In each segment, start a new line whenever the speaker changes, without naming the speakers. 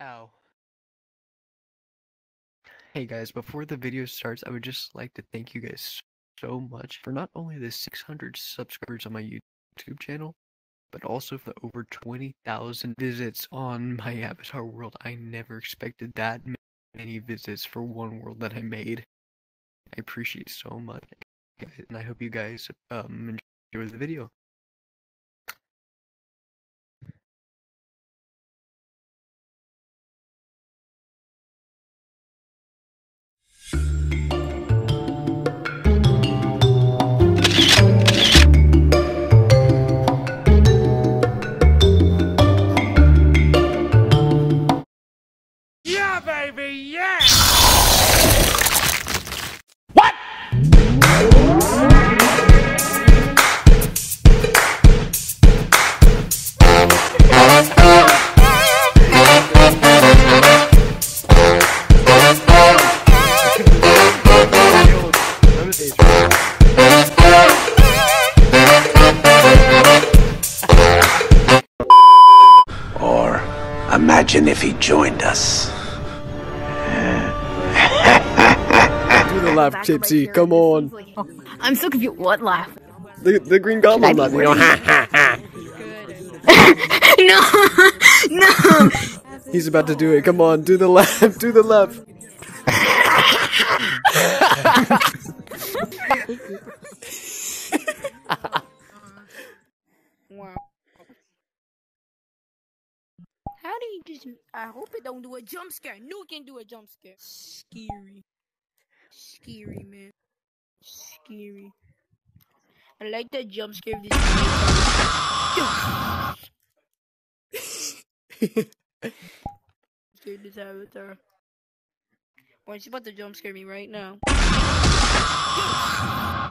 Ow. Hey guys, before the video starts, I would just like to thank you guys so much for not only the 600 subscribers on my YouTube channel, but also for the over 20,000 visits on my Avatar world. I never expected that many visits for one world that I made. I appreciate so much, and I hope you guys um enjoy the video.
Imagine if he joined us.
Do the laugh, Tipsy. Come on.
I'm so confused. What laugh?
The, the Green Goblin laugh. You know,
no, no.
he's about to do it. Come on, do the laugh. Do the laugh.
Wow. How do you just? I hope it don't do a jump scare. No, it can do a jump scare. Scary, scary man, scary. I like that jump scare. Of this scared this avatar. Why she about to jump scare me right now?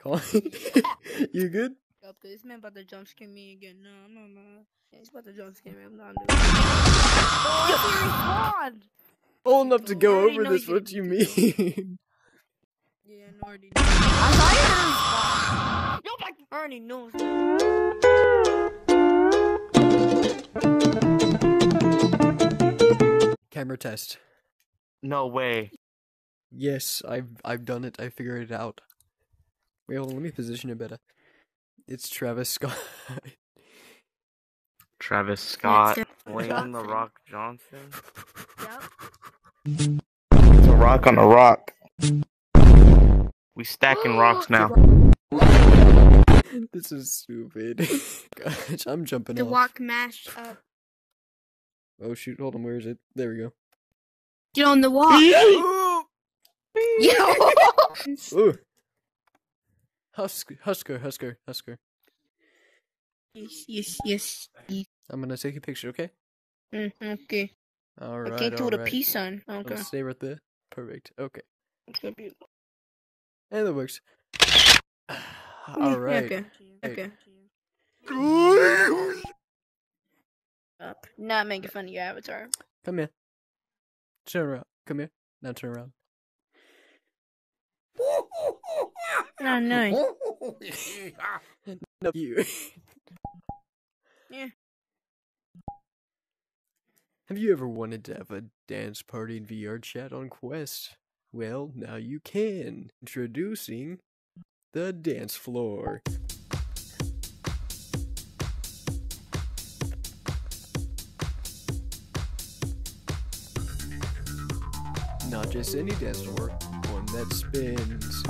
Colin, you good?
Up, cause this man about to jump scare me again. No, I'm not. not. Yeah, he's about to jump scare me. I'm not doing. it. Oh, he respawned!
Old enough to go
already
over this. What do you mean?
Yeah, I already know. I thought you were respawn. Yo, I already know.
Camera test.
No way.
Yes, I've I've done it. I figured it out. Wait, hold on. Let me position it better. It's Travis Scott.
Travis Scott,
Scott
Dwayne the Rock Johnson.
Yep.
a Rock on a Rock. We stacking rocks now.
this is stupid. Gosh, I'm jumping
The
off.
walk mash up.
Oh shoot! Hold on. Where is it? There we go.
Get on the walk. Yo.
Husker, Husker, Husker, Husker.
yes, yes, yes. yes.
I'm gonna take a picture, okay?
Mm, okay.
All
I
right.
can't do the
right.
peace sign. Okay.
Let's stay right there. Perfect. Okay.
Be.
And that works. all right.
Okay. Okay. Up. Not making fun of your avatar.
Come here. Turn around. Come here. Now turn around.
Oh, nice.
No, you.
Yeah.
Have you ever wanted to have a dance party in VRChat on Quest? Well, now you can. Introducing the dance floor. Not just any dance floor, one that spins.